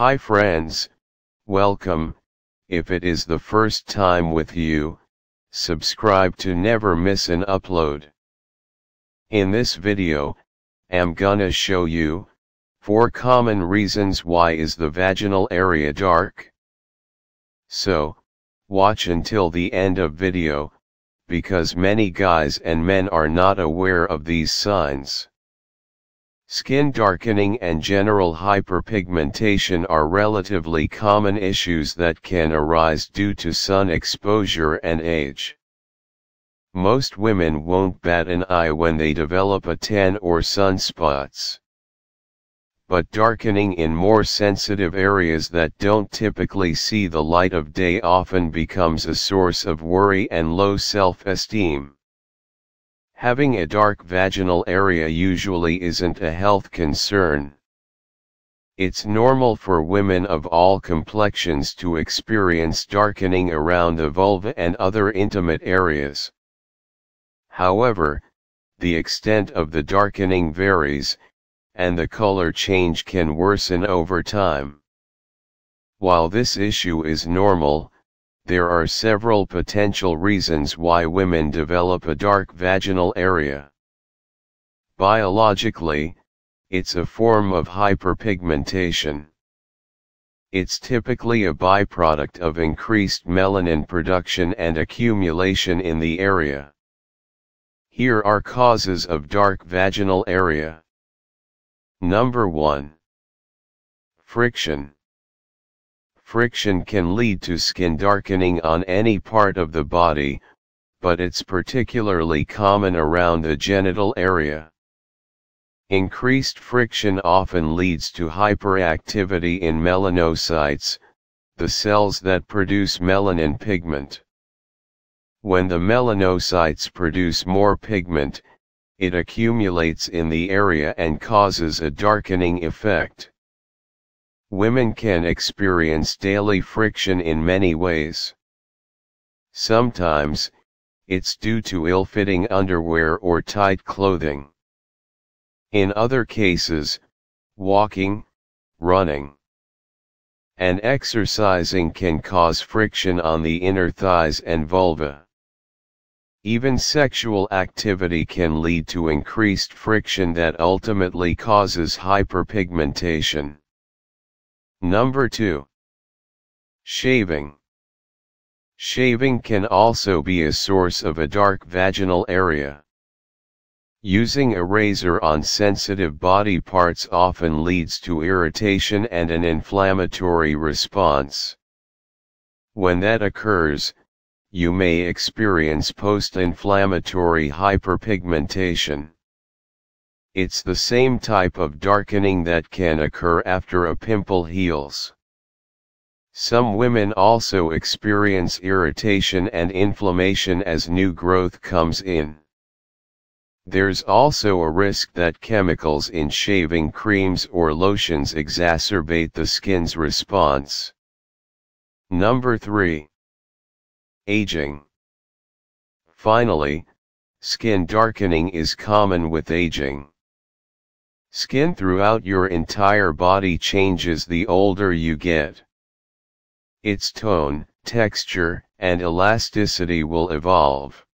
Hi friends, welcome, if it is the first time with you, subscribe to never miss an upload. In this video, I'm gonna show you, 4 common reasons why is the vaginal area dark. So, watch until the end of video, because many guys and men are not aware of these signs. Skin darkening and general hyperpigmentation are relatively common issues that can arise due to sun exposure and age. Most women won't bat an eye when they develop a tan or sunspots. But darkening in more sensitive areas that don't typically see the light of day often becomes a source of worry and low self-esteem. Having a dark vaginal area usually isn't a health concern. It's normal for women of all complexions to experience darkening around the vulva and other intimate areas. However, the extent of the darkening varies, and the color change can worsen over time. While this issue is normal, there are several potential reasons why women develop a dark vaginal area. Biologically, it's a form of hyperpigmentation. It's typically a byproduct of increased melanin production and accumulation in the area. Here are causes of dark vaginal area. Number 1. Friction. Friction can lead to skin darkening on any part of the body, but it's particularly common around the genital area. Increased friction often leads to hyperactivity in melanocytes, the cells that produce melanin pigment. When the melanocytes produce more pigment, it accumulates in the area and causes a darkening effect. Women can experience daily friction in many ways. Sometimes, it's due to ill-fitting underwear or tight clothing. In other cases, walking, running, and exercising can cause friction on the inner thighs and vulva. Even sexual activity can lead to increased friction that ultimately causes hyperpigmentation. Number 2. Shaving. Shaving can also be a source of a dark vaginal area. Using a razor on sensitive body parts often leads to irritation and an inflammatory response. When that occurs, you may experience post-inflammatory hyperpigmentation. It's the same type of darkening that can occur after a pimple heals. Some women also experience irritation and inflammation as new growth comes in. There's also a risk that chemicals in shaving creams or lotions exacerbate the skin's response. Number 3. Aging. Finally, skin darkening is common with aging. Skin throughout your entire body changes the older you get. Its tone, texture, and elasticity will evolve.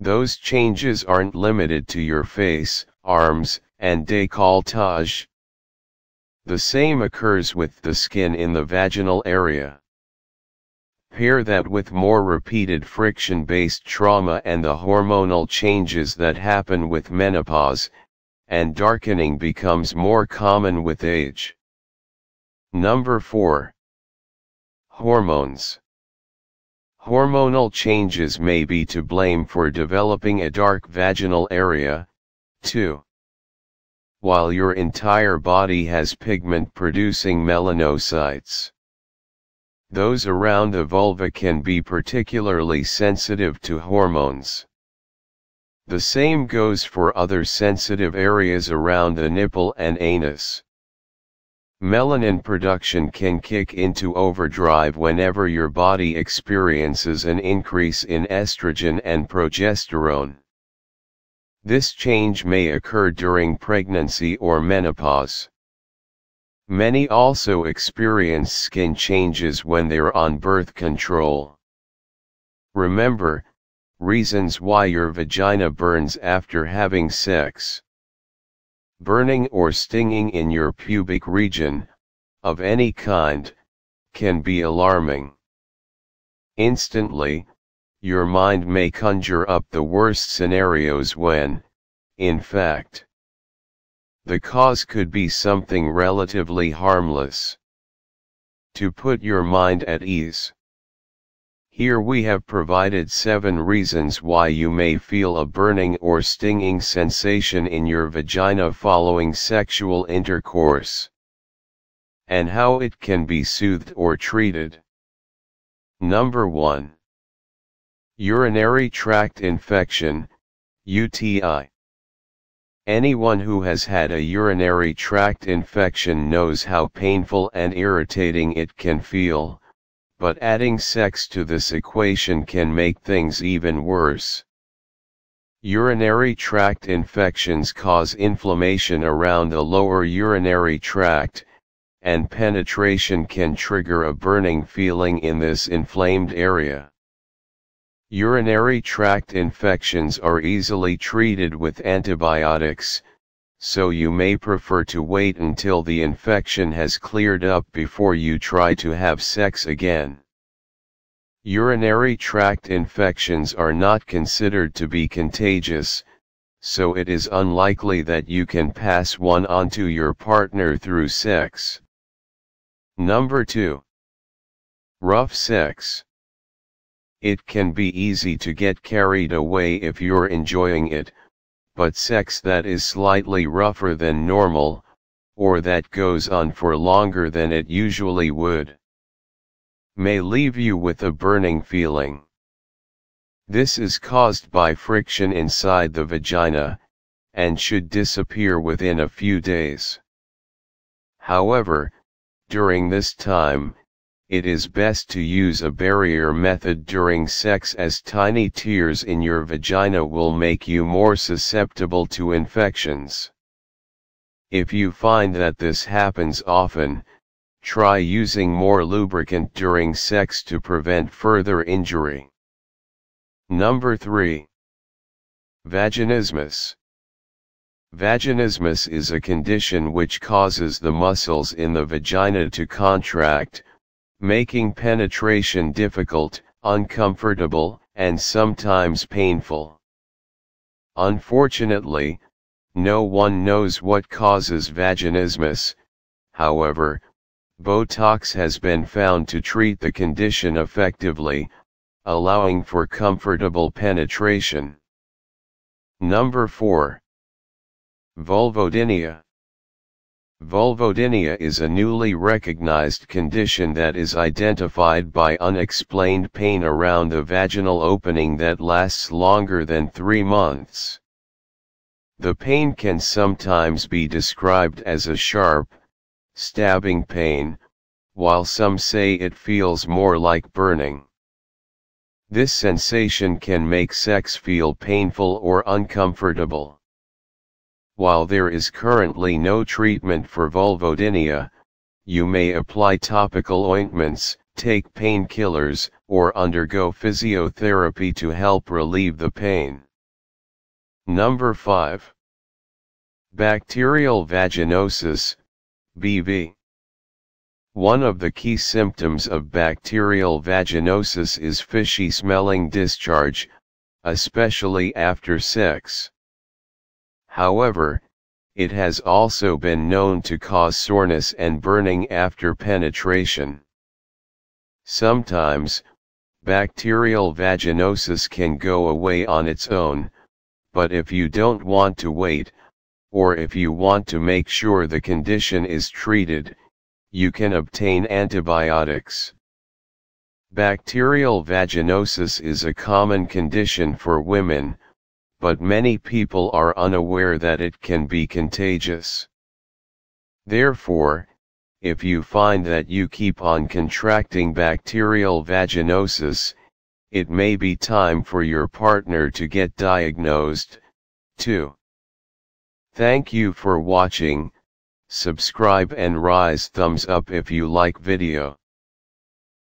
Those changes aren't limited to your face, arms, and décolletage. The same occurs with the skin in the vaginal area. Pair that with more repeated friction-based trauma and the hormonal changes that happen with menopause, and darkening becomes more common with age. Number 4. Hormones. Hormonal changes may be to blame for developing a dark vaginal area, too. While your entire body has pigment producing melanocytes. Those around the vulva can be particularly sensitive to hormones. The same goes for other sensitive areas around the nipple and anus. Melanin production can kick into overdrive whenever your body experiences an increase in estrogen and progesterone. This change may occur during pregnancy or menopause. Many also experience skin changes when they're on birth control. Remember, reasons why your vagina burns after having sex. Burning or stinging in your pubic region, of any kind, can be alarming. Instantly, your mind may conjure up the worst scenarios when, in fact, the cause could be something relatively harmless. To put your mind at ease. Here we have provided 7 reasons why you may feel a burning or stinging sensation in your vagina following sexual intercourse. And how it can be soothed or treated. Number 1. Urinary tract infection, UTI. Anyone who has had a urinary tract infection knows how painful and irritating it can feel, but adding sex to this equation can make things even worse. Urinary tract infections cause inflammation around the lower urinary tract, and penetration can trigger a burning feeling in this inflamed area. Urinary tract infections are easily treated with antibiotics, so you may prefer to wait until the infection has cleared up before you try to have sex again. Urinary tract infections are not considered to be contagious, so it is unlikely that you can pass one on to your partner through sex. Number 2. Rough sex. It can be easy to get carried away if you're enjoying it, but sex that is slightly rougher than normal, or that goes on for longer than it usually would, may leave you with a burning feeling. This is caused by friction inside the vagina, and should disappear within a few days. However, during this time, it is best to use a barrier method during sex as tiny tears in your vagina will make you more susceptible to infections. If you find that this happens often, try using more lubricant during sex to prevent further injury. Number 3. Vaginismus. Vaginismus is a condition which causes the muscles in the vagina to contract, making penetration difficult, uncomfortable, and sometimes painful. Unfortunately, no one knows what causes vaginismus, however, Botox has been found to treat the condition effectively, allowing for comfortable penetration. Number 4. Vulvodynia Vulvodynia is a newly recognized condition that is identified by unexplained pain around the vaginal opening that lasts longer than three months. The pain can sometimes be described as a sharp, stabbing pain, while some say it feels more like burning. This sensation can make sex feel painful or uncomfortable. While there is currently no treatment for vulvodynia, you may apply topical ointments, take painkillers, or undergo physiotherapy to help relieve the pain. Number 5. Bacterial vaginosis, BV. One of the key symptoms of bacterial vaginosis is fishy smelling discharge, especially after sex. However, it has also been known to cause soreness and burning after penetration. Sometimes, bacterial vaginosis can go away on its own, but if you don't want to wait, or if you want to make sure the condition is treated, you can obtain antibiotics. Bacterial vaginosis is a common condition for women, but many people are unaware that it can be contagious. Therefore, if you find that you keep on contracting bacterial vaginosis, it may be time for your partner to get diagnosed, too. Thank you for watching, Subscribe and rise thumbs up if you like video.